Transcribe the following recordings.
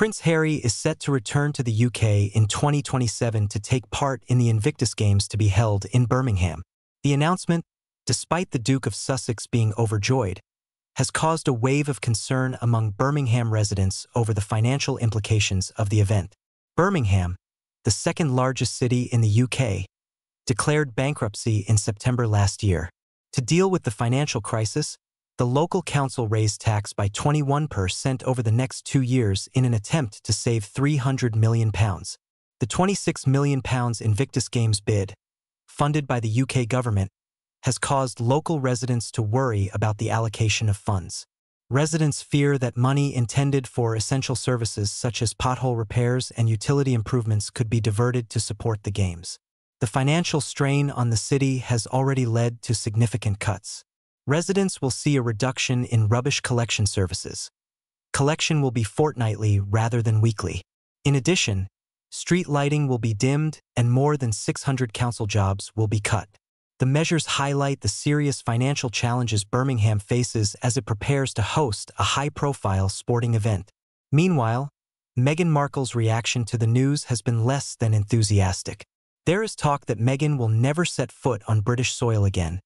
Prince Harry is set to return to the UK in 2027 to take part in the Invictus Games to be held in Birmingham. The announcement, despite the Duke of Sussex being overjoyed, has caused a wave of concern among Birmingham residents over the financial implications of the event. Birmingham, the second largest city in the UK, declared bankruptcy in September last year. To deal with the financial crisis, the local council raised tax by 21% over the next two years in an attempt to save £300 million. The £26 million Invictus Games bid, funded by the UK government, has caused local residents to worry about the allocation of funds. Residents fear that money intended for essential services such as pothole repairs and utility improvements could be diverted to support the games. The financial strain on the city has already led to significant cuts. Residents will see a reduction in rubbish collection services. Collection will be fortnightly rather than weekly. In addition, street lighting will be dimmed and more than 600 council jobs will be cut. The measures highlight the serious financial challenges Birmingham faces as it prepares to host a high-profile sporting event. Meanwhile, Meghan Markle's reaction to the news has been less than enthusiastic. There is talk that Meghan will never set foot on British soil again,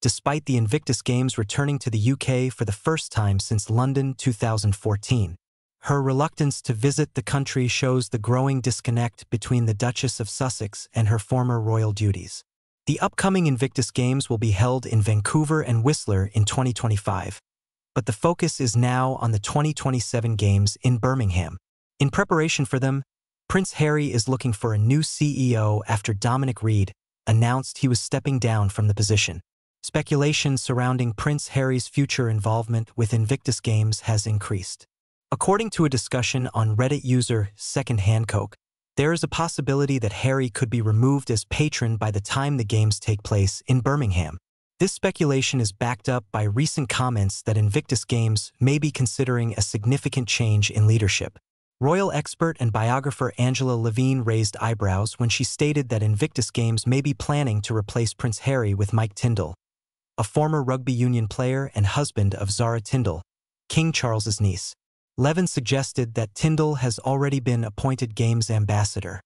despite the Invictus Games returning to the UK for the first time since London 2014. Her reluctance to visit the country shows the growing disconnect between the Duchess of Sussex and her former royal duties. The upcoming Invictus Games will be held in Vancouver and Whistler in 2025, but the focus is now on the 2027 Games in Birmingham. In preparation for them, Prince Harry is looking for a new CEO after Dominic Reid announced he was stepping down from the position. Speculation surrounding Prince Harry's future involvement with Invictus Games has increased. According to a discussion on Reddit user Second Hand Coke, there is a possibility that Harry could be removed as patron by the time the games take place in Birmingham. This speculation is backed up by recent comments that Invictus Games may be considering a significant change in leadership. Royal expert and biographer Angela Levin raised eyebrows when she stated that Invictus Games may be planning to replace Prince Harry with Mike Tindall, a former rugby union player and husband of Zara Tindall, King Charles's niece. Levin suggested that Tindall has already been appointed Games ambassador,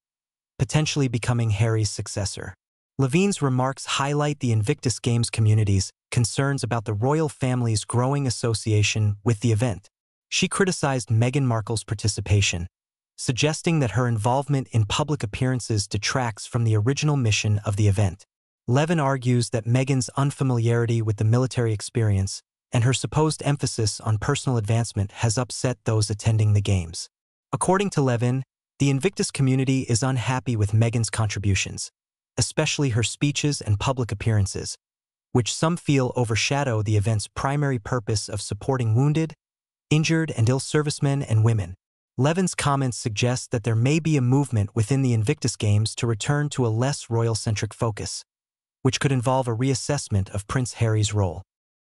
potentially becoming Harry's successor. Levin's remarks highlight the Invictus Games community's concerns about the royal family's growing association with the event. She criticized Meghan Markle's participation, suggesting that her involvement in public appearances detracts from the original mission of the event. Levin argues that Meghan's unfamiliarity with the military experience and her supposed emphasis on personal advancement has upset those attending the games. According to Levin, the Invictus community is unhappy with Meghan's contributions, especially her speeches and public appearances, which some feel overshadow the event's primary purpose of supporting wounded, injured, and ill servicemen and women. Levin's comments suggest that there may be a movement within the Invictus Games to return to a less royal-centric focus, which could involve a reassessment of Prince Harry's role.